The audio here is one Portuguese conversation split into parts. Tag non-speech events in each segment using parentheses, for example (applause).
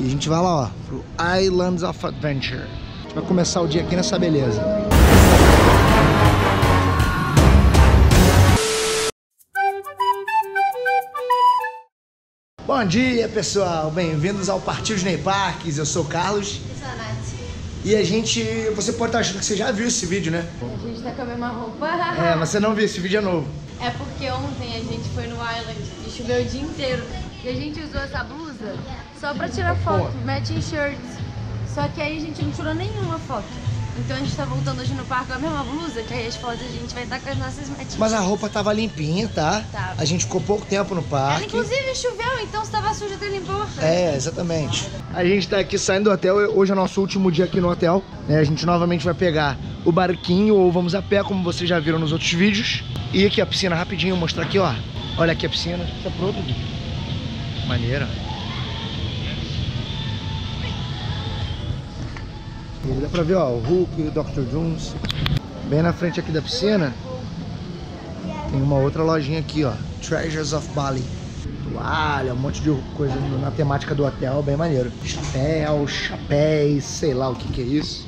E a gente vai lá, ó, pro Islands of Adventure. A gente vai começar o dia aqui nessa beleza. Bom dia, pessoal. Bem-vindos ao Partiu Disney Parques. Eu sou o Carlos. E a gente. Você pode estar achando que você já viu esse vídeo, né? A gente tá com a mesma roupa. É, mas você não viu, esse vídeo é novo. É porque ontem a gente foi no Island e choveu o dia inteiro. E a gente usou essa blusa só pra tirar foto, matching shirts. Só que aí a gente não tirou nenhuma foto. Então a gente tá voltando hoje no parque com a mesma blusa, que aí as fotos a gente vai estar com as nossas matching Mas a roupa tava limpinha, tá? Tava. A gente ficou pouco tempo no Ela, parque. inclusive choveu, então se tava suja, até limpou. É, exatamente. A gente tá aqui saindo do hotel, hoje é o nosso último dia aqui no hotel. né? A gente novamente vai pegar o barquinho ou vamos a pé, como vocês já viram nos outros vídeos. E aqui a piscina, rapidinho, vou mostrar aqui, ó. Olha aqui a piscina. Tá pronto, Gui? Maneira. Dá pra ver, ó, o Hulk o Dr. Jones. Bem na frente aqui da piscina, tem uma outra lojinha aqui, ó. Treasures of Bali toalha, um monte de coisa na temática do hotel, bem maneiro. Chapéu, chapéus, sei lá o que que é isso.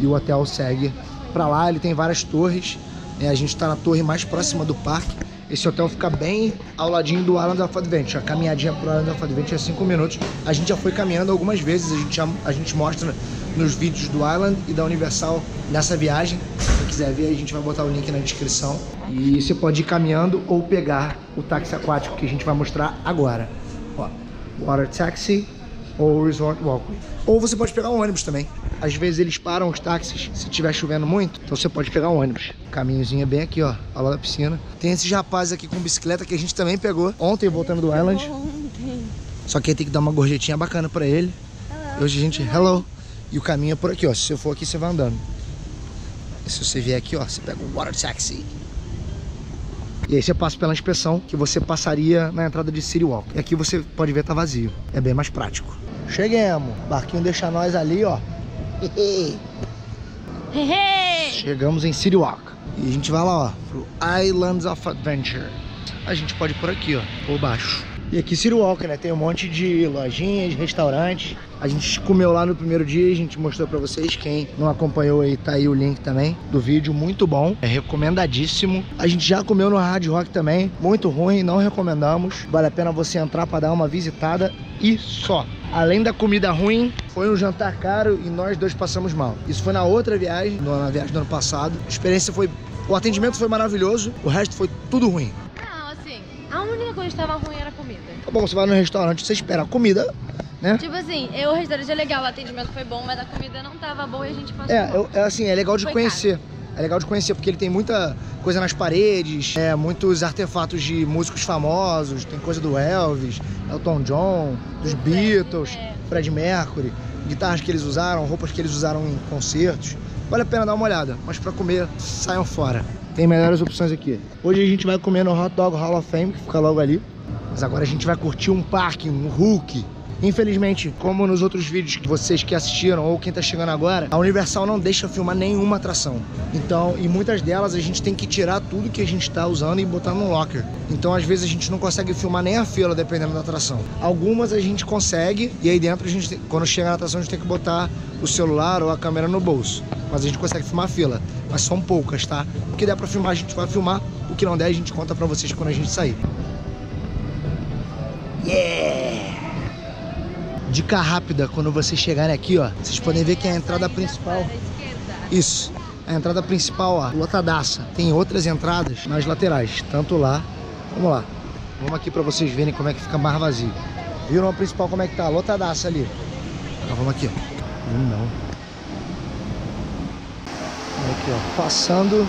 E o hotel segue pra lá, ele tem várias torres. né? a gente tá na torre mais próxima do parque. Esse hotel fica bem ao ladinho do Island of Adventure. A caminhadinha pro Island of Adventure é 5 minutos. A gente já foi caminhando algumas vezes, a gente, já- a gente mostra nos vídeos do Island e da Universal nessa viagem. Se quiser ver, a gente vai botar o link na descrição. E você pode ir caminhando ou pegar o táxi aquático que a gente vai mostrar agora. Ó, water taxi ou resort walkway. Ou você pode pegar um ônibus também. Às vezes eles param os táxis se tiver chovendo muito, então você pode pegar um ônibus. Caminhozinho é bem aqui, ó, ao lado da piscina. Tem esses rapazes aqui com bicicleta que a gente também pegou ontem voltando do Island. Só que aí tem que dar uma gorjetinha bacana pra ele. Hoje a gente, hello. E o caminho é por aqui, ó. Se eu for aqui, você vai andando. E se você vier aqui, ó, você pega o water taxi. E aí você passa pela inspeção que você passaria na entrada de City Walk. E aqui você pode ver tá vazio. É bem mais prático. Cheguemos. Barquinho deixa nós ali, ó. Chegamos em Walk. E a gente vai lá, ó, pro Islands of Adventure. A gente pode ir por aqui, ó, por baixo. E aqui Walk, né? Tem um monte de lojinhas, restaurantes. A gente comeu lá no primeiro dia, a gente mostrou pra vocês. Quem não acompanhou aí, tá aí o link também do vídeo. Muito bom, é recomendadíssimo. A gente já comeu no Hard Rock também. Muito ruim, não recomendamos. Vale a pena você entrar pra dar uma visitada e só. Além da comida ruim, foi um jantar caro e nós dois passamos mal. Isso foi na outra viagem, na viagem do ano passado. A experiência foi. O atendimento foi maravilhoso, o resto foi tudo ruim. Coisa que tava ruim era a comida. Tá bom, você vai no restaurante, você espera a comida, né? Tipo assim, eu, o restaurante é legal, o atendimento foi bom, mas a comida não tava boa e a gente passou É, eu- é assim, é legal de Foi conhecer. É legal de conhecer, porque ele tem muita coisa nas paredes, é, muitos artefatos de músicos famosos, tem coisa do Elvis, Elton John, dos Fred, Beatles, é. Fred Mercury, guitarras que eles usaram, roupas que eles usaram em concertos. Vale a pena dar uma olhada, mas pra comer, saiam fora. Tem melhores opções aqui. Hoje a gente vai comer no Hot Dog Hall of Fame, que fica logo ali. Mas agora a gente vai curtir um parque, um Hulk. Infelizmente, como nos outros vídeos que vocês que assistiram ou quem tá chegando agora, a Universal não deixa filmar nenhuma atração. Então, e muitas delas a gente tem que tirar tudo que a gente tá usando e botar no locker. Então, às vezes a gente não consegue filmar nem a fila dependendo da atração. Algumas a gente consegue e aí dentro a gente, quando chega na atração, a gente tem que botar o celular ou a câmera no bolso. Mas a gente consegue filmar a fila, mas são poucas, tá? O que der pra filmar, a gente vai filmar. O que não der, a gente conta pra vocês quando a gente sair. Yeah! Dica rápida, quando vocês chegarem aqui, ó, vocês podem ver que é a entrada principal. Isso, a entrada principal, ó, lotadaça. Tem outras entradas nas laterais, tanto lá. Vamos lá. Vamos aqui pra vocês verem como é que fica mais vazio. Viram a principal como é que tá? Lotadaça ali. Então, vamos aqui, ó. Hum, não. Aqui, ó. Passando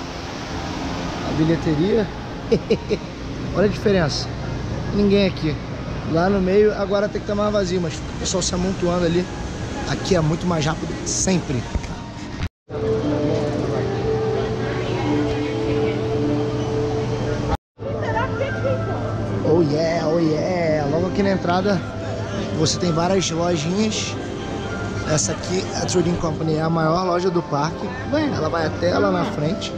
a bilheteria. (laughs) Olha a diferença. Ninguém aqui. Lá no meio, agora tem que estar mais vazio, mas o pessoal se amontoando ali. Aqui é muito mais rápido, sempre. Oh yeah, oh yeah. Logo aqui na entrada você tem várias lojinhas. Essa aqui, a Trading Company, é a maior loja do parque. Ela vai até lá na frente.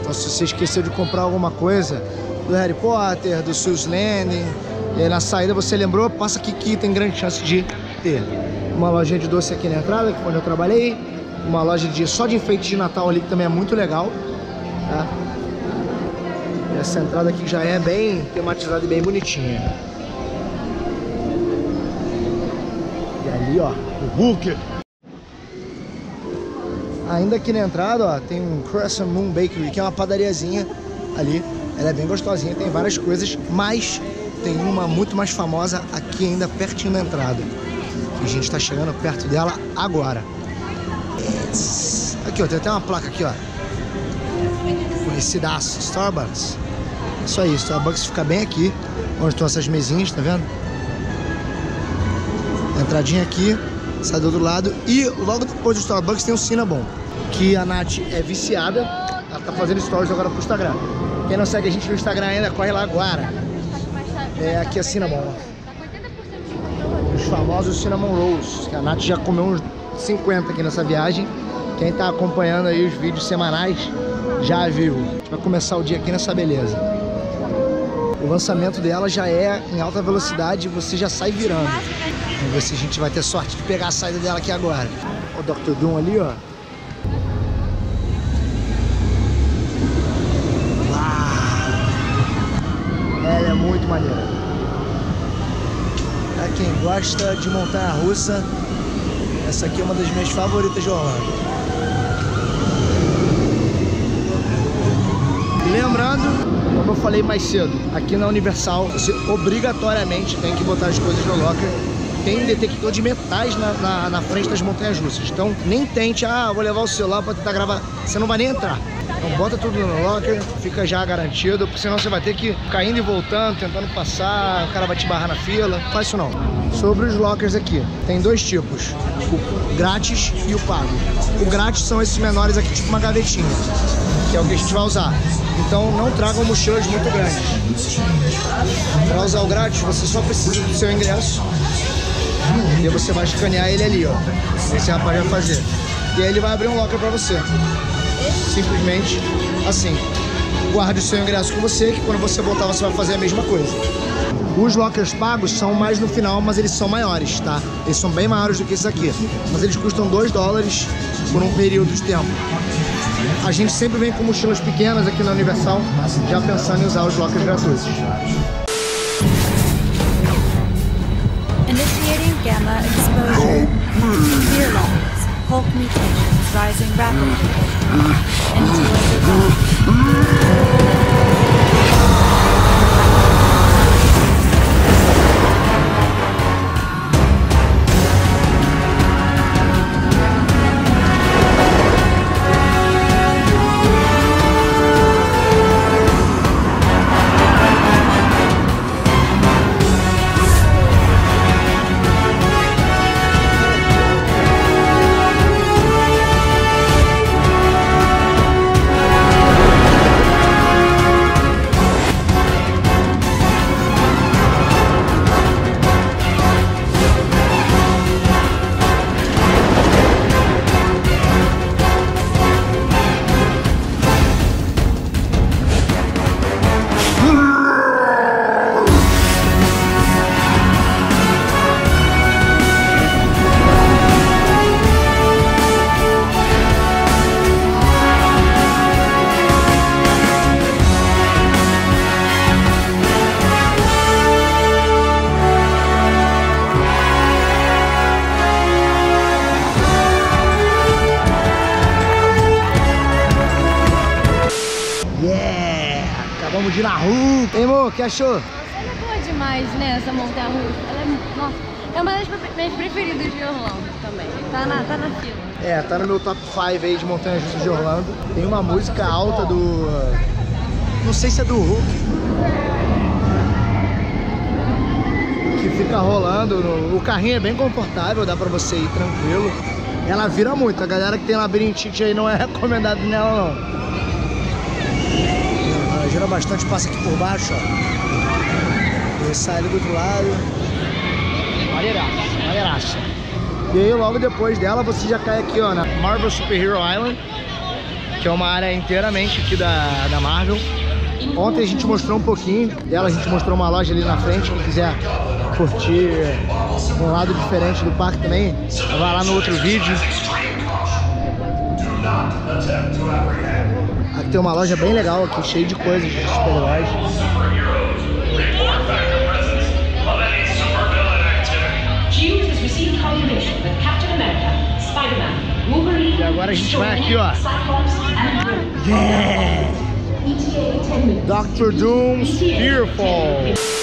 Então se você esqueceu de comprar alguma coisa do Harry Potter, do Sue's Landing, e aí na saída você lembrou, passa aqui que tem grande chance de ter uma lojinha de doce aqui na entrada, que foi onde eu trabalhei, uma loja de, só de enfeites de Natal ali, que também é muito legal. Tá? Essa entrada aqui já é bem tematizada e bem bonitinha. E ali, ó, o Hulk. Ainda aqui na entrada, ó, tem um Crescent Moon Bakery, que é uma padariazinha ali. Ela é bem gostosinha, tem várias coisas, mas tem uma muito mais famosa aqui ainda pertinho da entrada. A gente tá chegando perto dela agora. Aqui, ó, tem até uma placa aqui, ó. Conhecidaço, Starbucks. Isso aí, Starbucks fica bem aqui, onde estão essas mesinhas, tá vendo? Entradinha aqui, sai do outro lado. E logo depois do Starbucks tem o Cinnabon, que a Nath é viciada. Ela tá fazendo stories agora pro Instagram. Quem não segue a gente no Instagram ainda, corre lá agora. É aqui a Cinnabon, ó. Os famosos Cinnamon Rolls, que a Nath já comeu uns 50 aqui nessa viagem. Quem tá acompanhando aí os vídeos semanais já viu. A gente vai começar o dia aqui nessa beleza. O lançamento dela já é em alta velocidade, você já sai virando. Vamos ver se a gente vai ter sorte de pegar a saída dela aqui agora. O Dr. Doom ali, ó. Ela é muito maneira. Pra quem gosta de montanha-russa, essa aqui é uma das minhas favoritas de Orlando. Lembrando, eu falei mais cedo, aqui na Universal você obrigatoriamente tem que botar as coisas no locker. Tem detector de metais na, na, na frente das montanhas russas. Então nem tente, ah, vou levar o celular para tentar gravar. Você não vai nem entrar. Então bota tudo no locker, fica já garantido, porque senão você vai ter que ficar indo e voltando, tentando passar, o cara vai te barrar na fila. Não faz isso não. Sobre os lockers aqui, tem dois tipos, o grátis e o pago. O grátis são esses menores aqui, tipo uma gavetinha, que é o que a gente vai usar. Então não tragam mochilas muito grandes. Para usar o grátis, você só precisa do seu ingresso. E você vai escanear ele ali, ó. Esse rapaz vai fazer. E aí ele vai abrir um locker para você. Simplesmente assim. Guarde o seu ingresso com você, que quando você voltar você vai fazer a mesma coisa. Os lockers pagos são mais no final, mas eles são maiores, tá? Eles são bem maiores do que esse aqui. Mas eles custam 2 dólares por um período de tempo. A gente sempre vem com mochilas pequenas aqui na Universal, já pensando em usar os lockers gratuitos. Initiating gamma exposure. Fear. Hulk mutations rising rapidly. De na rua. Hein, amor, que achou? Ela é boa demais, né? Essa montanha russa. Ela é, nossa, é uma das minhas preferidas de Orlando também. Tá na, tá na fila. É, tá no meu top 5 aí de montanhas russas de Orlando. Tem uma música alta do... Não sei se é do Hulk. Que fica rolando. no- O carrinho é bem confortável, dá pra você ir tranquilo. Ela vira muito. A galera que tem labirintite aí não é (laughs) recomendado nela, não. Gira bastante, passa aqui por baixo, ó. Sai ali do outro lado. Maneiraça, maneiraça. E aí logo depois dela você já cai aqui, ó, na Marvel Super Hero Island, que é uma área inteiramente aqui da, da Marvel. Ontem a gente mostrou um pouquinho dela, a gente mostrou uma loja ali na frente, quem quiser curtir um lado diferente do parque também, vai lá no outro vídeo. Tem uma loja bem legal aqui, cheia de coisas de super-heróis. E agora a gente vai aqui, ó. Yeah! ETA 10 minutes. Dr. Doom's Fearful.